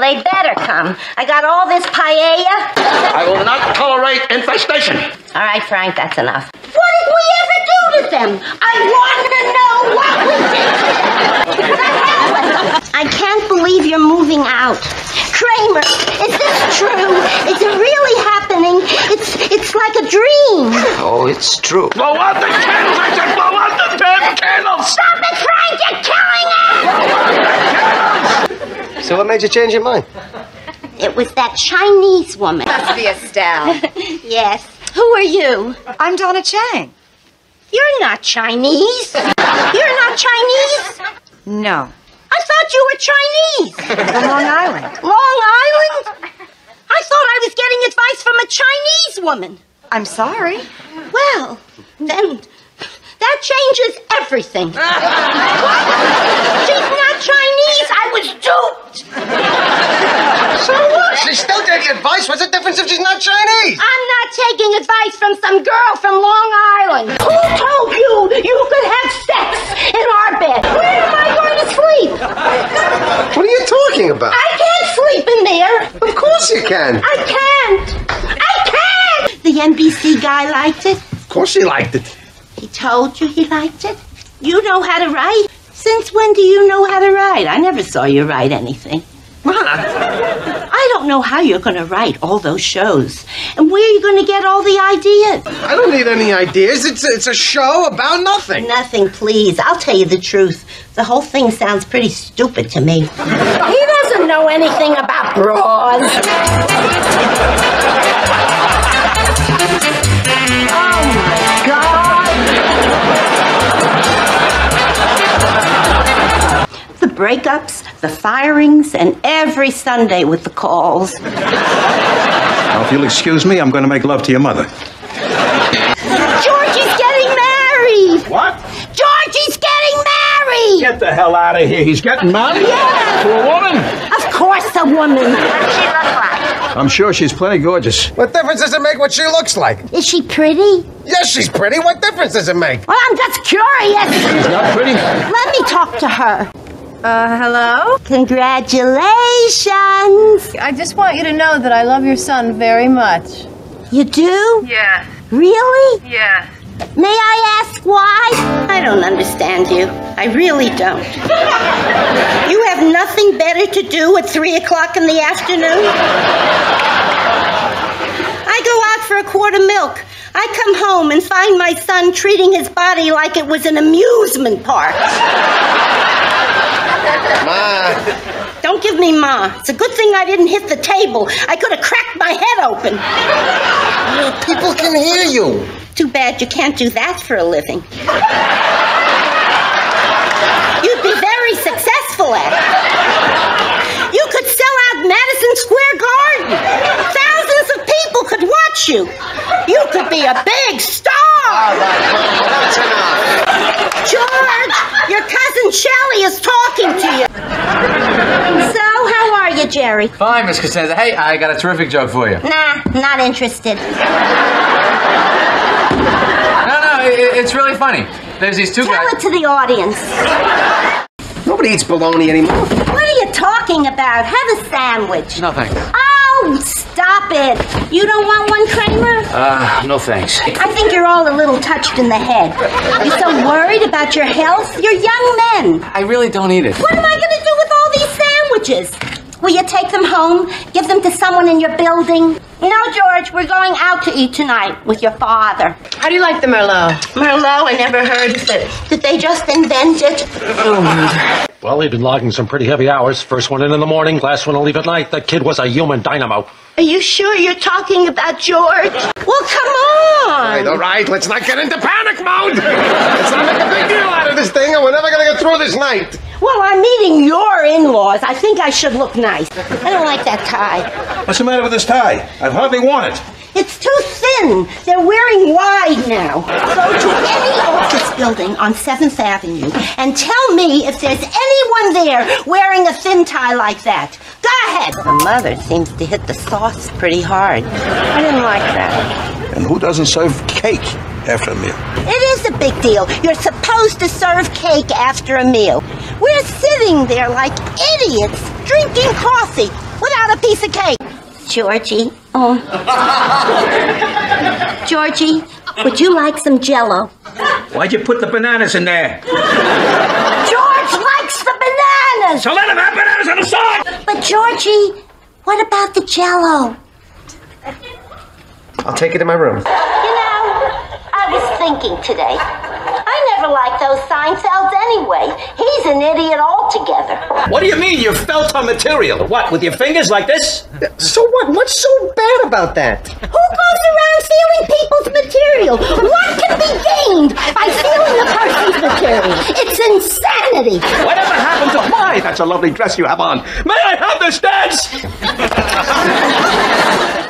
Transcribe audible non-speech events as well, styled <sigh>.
they better come. I got all this paella. I will not tolerate infestation. All right, Frank, that's enough. What did we ever do to them? I want to know what we did to them. I can't believe you're moving out. Kramer, is this true? Is it really happening? It's it's like a dream. Oh, it's true. Blow out the candles! I said blow out the damn candles! Stop it, Frank! You're killing us! So what made you change your mind? It was that Chinese woman. Must be Estelle. <laughs> Yes. Who are you? I'm Donna Chang. You're not Chinese. You're not Chinese? No. I thought you were Chinese. From Long Island. Long Island? I thought I was getting advice from a Chinese woman. I'm sorry. Well, then that changes everything. <laughs> what? She's not Chinese. I was duped. So what? She still gave you advice. What's the difference if she's not Chinese? I'm not taking advice from some girl from Long Island. Who told you you could have sex in our bed? Where am I going to sleep? What are you talking about? I can't sleep in there. Of course you can. I can't. I can't. The NBC guy liked it. Of course he liked it. He told you he liked it. You know how to write. Since when do you know how to write? I never saw you write anything. I don't know how you're going to write all those shows. And where are you going to get all the ideas? I don't need any ideas. It's a, it's a show about nothing. Nothing, please. I'll tell you the truth. The whole thing sounds pretty stupid to me. He doesn't know anything about bras. Oh my God. The breakups, the firings, and every Sunday with the calls. Now, if you'll excuse me, I'm going to make love to your mother. George Georgie's getting married! What? Georgie's getting married! Get the hell out of here. He's getting married? Yeah. To a woman? Of course, a woman. What she look like? I'm sure she's plenty gorgeous. What difference does it make what she looks like? Is she pretty? Yes, she's pretty. What difference does it make? Well, I'm just curious. He's not pretty. Let me talk to her. Uh, hello? Congratulations. I just want you to know that I love your son very much. You do? Yeah. Really? Yeah. May I ask why? I don't understand you. I really don't. You have nothing better to do at 3 o'clock in the afternoon? I go out for a quart of milk. I come home and find my son treating his body like it was an amusement park. Ma, Don't give me ma. It's a good thing I didn't hit the table. I could have cracked my head open. people can hear you. Too bad you can't do that for a living. You'd be very successful at it. You could sell out Madison Square Garden. Thousands of people could watch you. You could be a big star. All right, Ma, that's enough. George, your cousin Shelley is talking to you. So, how are you, Jerry? Fine, Miss Costanza. Hey, I got a terrific joke for you. Nah, not interested. No, no, i it's really funny. There's these two Tell guys. it to the audience. Nobody eats bologna anymore. What are you talking about? Have a sandwich. No thanks. Oh, stop it. You don't want one, Kramer? Uh, no thanks. I think you're all a little touched in the head. You're so worried about your health? You're young men. I really don't eat it. What am I going to do with all these sandwiches? Will you take them home? Give them to someone in your building? No, George, we're going out to eat tonight with your father. How do you like the Merlot? Merlot, I never heard of it. Did they just invent it? Oh, well, he'd been logging some pretty heavy hours. First one in in the morning, last one to leave at night. That kid was a human dynamo. Are you sure you're talking about George? Well, come on. All right, all right, let's not get into panic mode. Let's not make a big deal out of this thing, and we're never going to get through this night. Well, I'm meeting your in-laws. I think I should look nice. I don't like that tie. What's the matter with this tie? I've hardly worn it. It's too thin. They're wearing wide now. Go to any office building on 7th Avenue and tell me if there's anyone there wearing a thin tie like that. Go ahead. The mother seems to hit the sauce pretty hard. I didn't like that. And who doesn't serve cake after a meal? It is a big deal. You're supposed to serve cake after a meal. We're sitting there like idiots, drinking coffee. without a piece of cake? Georgie. Oh. <laughs> Georgie, would you like some jello? Why'd you put the bananas in there? George likes the! So let him have bananas on the side! But Georgie, what about the jello? I'll take it to my room. You know, I was thinking today. I never liked those Seinfelds anyway. He's an idiot altogether. What do you mean you felt on material? What, with your fingers like this? So what? What's so bad about that? Who goes around feeling people's material? What can be gained by feeling a person's material? It's insanity. Whatever why? That's a lovely dress you have on. May I have this dance? <laughs>